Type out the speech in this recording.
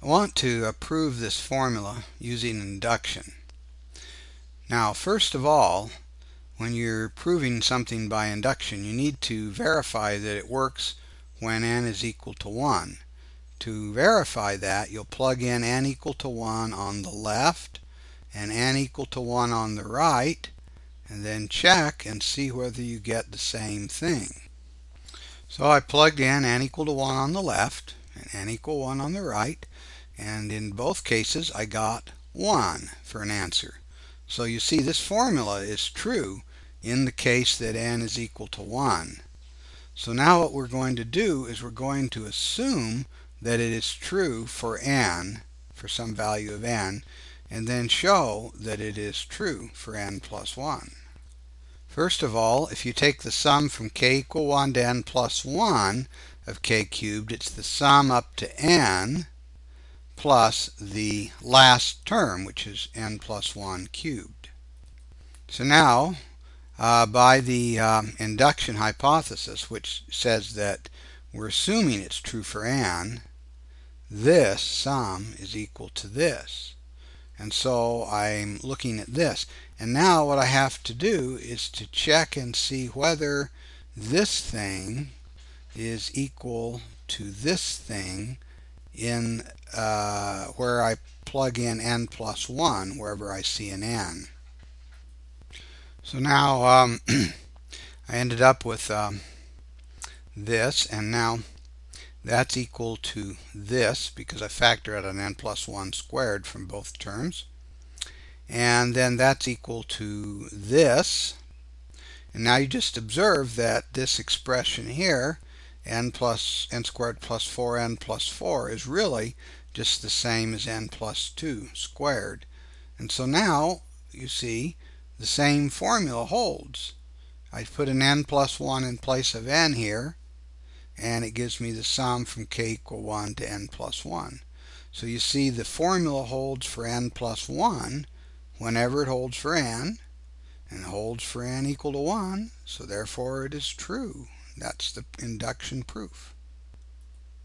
I want to prove this formula using induction. Now, first of all, when you're proving something by induction, you need to verify that it works when n is equal to 1. To verify that, you'll plug in n equal to 1 on the left and n equal to 1 on the right, and then check and see whether you get the same thing. So I plugged in n equal to 1 on the left and n equal 1 on the right, and in both cases I got 1 for an answer. So you see this formula is true in the case that n is equal to 1. So now what we're going to do is we're going to assume that it is true for n, for some value of n, and then show that it is true for n plus 1. First of all, if you take the sum from k equal 1 to n plus 1 of k cubed, it's the sum up to n plus the last term, which is n plus 1 cubed. So now, uh, by the um, induction hypothesis, which says that we're assuming it's true for n, this sum is equal to this. And so I'm looking at this. And now what I have to do is to check and see whether this thing is equal to this thing in uh, where I plug in n plus 1 wherever I see an n. So now um, I ended up with um, this and now that's equal to this because I factor out an n plus 1 squared from both terms. And then that's equal to this. And now you just observe that this expression here n plus n squared plus 4n plus 4 is really just the same as n plus 2 squared. And so now, you see, the same formula holds. I put an n plus 1 in place of n here, and it gives me the sum from k equal 1 to n plus 1. So you see the formula holds for n plus 1 whenever it holds for n, and holds for n equal to 1, so therefore it is true. That's the induction proof.